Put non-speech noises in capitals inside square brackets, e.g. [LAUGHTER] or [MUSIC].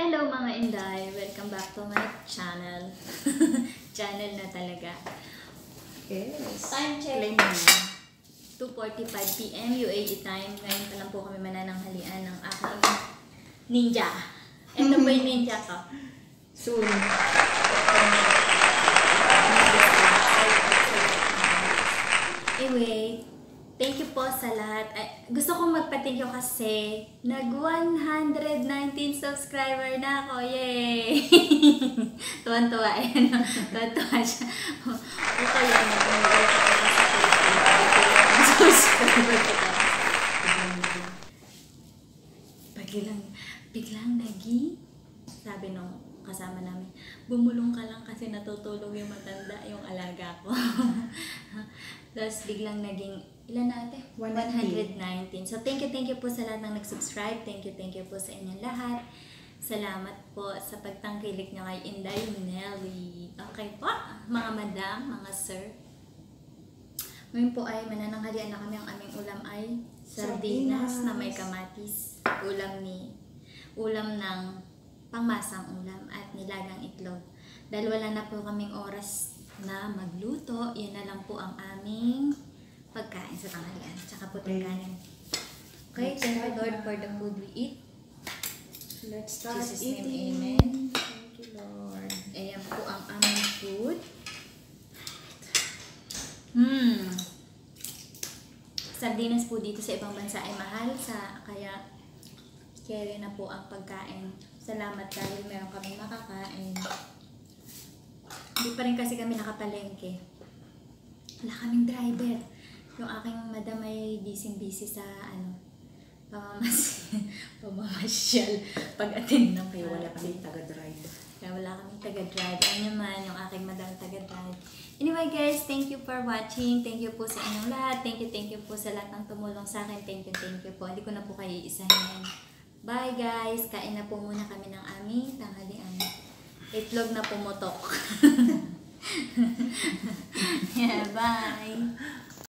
Hello mga Inday! Welcome back to my channel. [LAUGHS] channel na talaga. Yes. Time check. Play mo na. 2.45pm UAE time. Ngayon pa lang po kami manananghalian ng aking ninja. Ito po yung ninja ko. [LAUGHS] Soon. Po sa lahat. Ay, gusto kong magpa-thank you kasi nag 119 subscriber na ako. Yay! [LAUGHS] Tuwan-tuwa. Ayan. Tuwan-tuwa siya. Okay yan. Subscriber ko tapos. Biglang, biglang naging, sabi nung kasama namin, bumulong ka lang kasi natutulog yung matanda, yung alaga ko. [LAUGHS] Tapos biglang naging, ilan na ate? 119. 119. So thank you, thank you po sa lahat ng nag-subscribe. Thank you, thank you po sa inyong lahat. Salamat po sa pagtangkilik niyo kay Inday Nelly. Okay po, mga madam, mga sir. Ngayon po ay manananghalian na kami. Ang aming ulam ay sardinas Sardinas. na may kamatis. Ulam ni ulam ng pangmasang ulam at nilagang itlog. Dahil wala na po kaming oras na magluto, yun na lang po ang aming pagkain sa tanghalian. Tsaka po Okay. kanin. Okay, Let's thank you Lord for the food we eat. Let's start Jesus' name, eating. amen. Thank you, Lord. Ayan po ang aming food. Hmm. Sardinas po dito sa ibang bansa ay mahal sa kaya carry na po ang pagkain. Salamat dahil meron kami makakain. Hindi pa rin kasi kami nakapalengke. Wala kaming driver. Yung aking madam ay busy-busy sa ano, pamamas [LAUGHS] pamamasyal pag-attend ng Kaya wala party. kami taga-drive. Kaya wala kaming taga-drive. Ano naman, yung aking madam taga-drive. Anyway guys, thank you for watching. Thank you po sa inyong lahat. Thank you, thank you po sa lahat ng tumulong sa akin. Thank you, thank you po. Hindi ko na po kayo isahin. Bye guys! Kain na po muna kami ng aming tanghalian. Itlog na pumutok. [LAUGHS] yeah, bye!